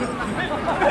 Thank you.